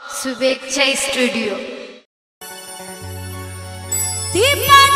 શુભેચ્છા સ્ટુડિયો દીપા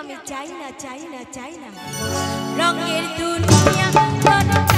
আমি চাই না চাই না চাই না। রঙের দুনিয়া